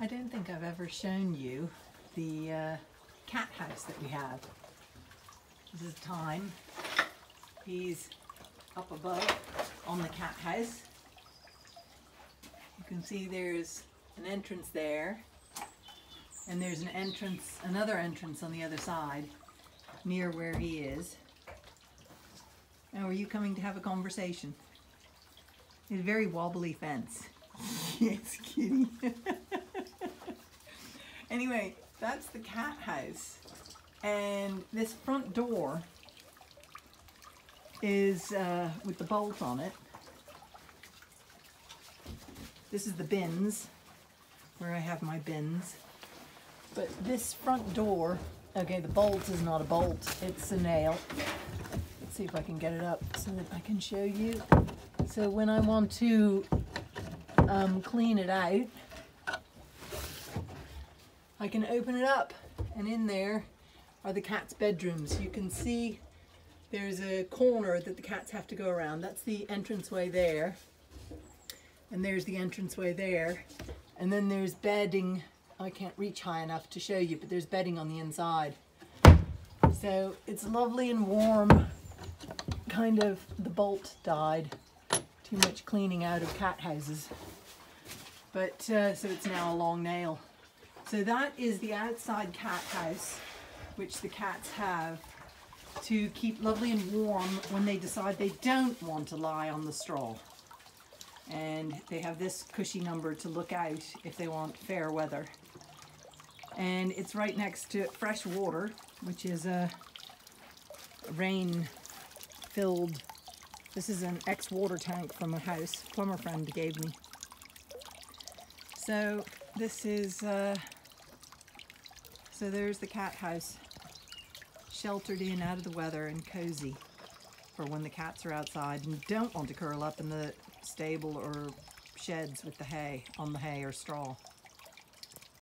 I don't think I've ever shown you the uh, cat house that we have. This is Thyme. He's up above on the cat house. You can see there's an entrance there and there's an entrance, another entrance on the other side near where he is. Now, are you coming to have a conversation? It's a very wobbly fence. yes, kitty. anyway, that's the cat house. And this front door is uh, with the bolt on it. This is the bins, where I have my bins. But this front door, okay, the bolt is not a bolt, it's a nail. Let's see if I can get it up so that I can show you. So when I want to um, clean it out, I can open it up and in there are the cat's bedrooms. You can see there's a corner that the cats have to go around. That's the entranceway there. And there's the entranceway there. And then there's bedding. I can't reach high enough to show you, but there's bedding on the inside. So it's lovely and warm. Kind of, the bolt died. Too much cleaning out of cat houses. But, uh, so it's now a long nail. So that is the outside cat house, which the cats have to keep lovely and warm when they decide they don't want to lie on the straw. And they have this cushy number to look out if they want fair weather. And it's right next to fresh water, which is a rain filled, this is an ex-water tank from a house plumber friend gave me. So this is, uh, so there's the cat house sheltered in out of the weather and cozy for when the cats are outside and don't want to curl up in the stable or sheds with the hay, on the hay or straw.